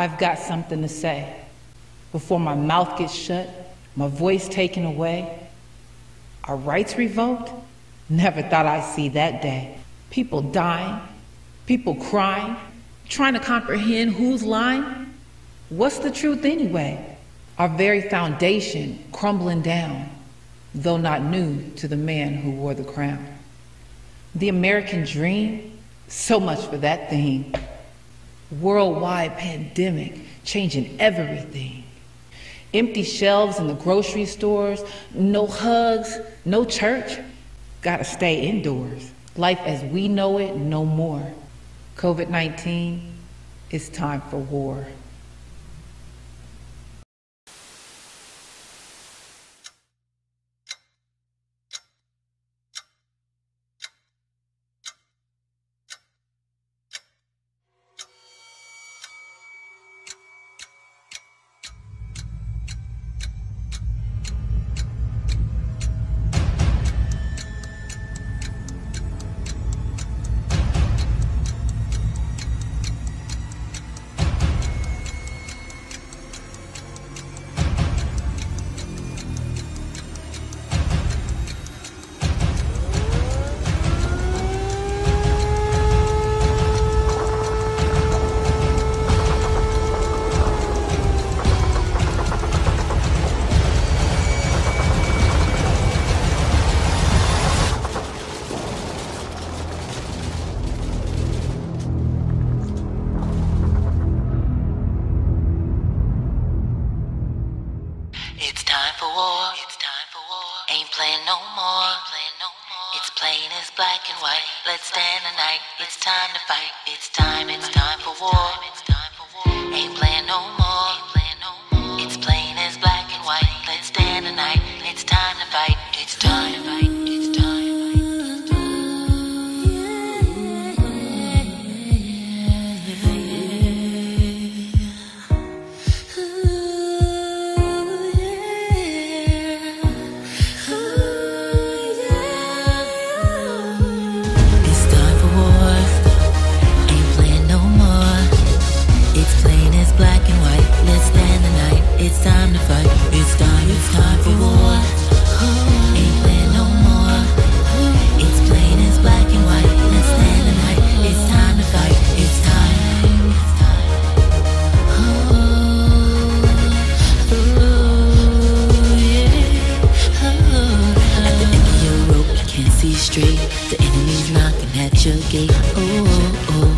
I've got something to say. Before my mouth gets shut, my voice taken away, our rights revoked? Never thought I'd see that day. People dying, people crying, trying to comprehend who's lying. What's the truth anyway? Our very foundation crumbling down, though not new to the man who wore the crown. The American dream, so much for that thing. Worldwide pandemic changing everything. Empty shelves in the grocery stores, no hugs, no church. Gotta stay indoors. Life as we know it, no more. COVID 19, it's time for war. Playing no more. It's plain as black and white. Let's stand tonight. It's time to fight. It's time. It's time for war. Ain't playing no more. It's plain as black and white. Let's stand tonight. It's time to fight. It's time knocking at your gate. Oh, oh,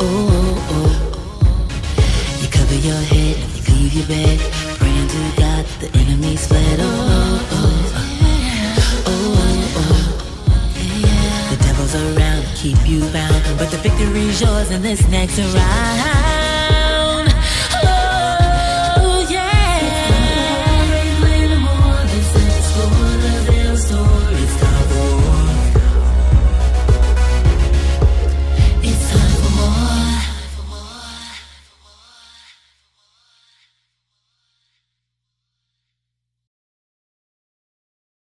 oh, oh, oh. You cover your head and you leave your bed, praying to God the enemy's fled. Oh, oh, oh, oh, oh. The devil's around keep you bound, but the victory's yours in this next round.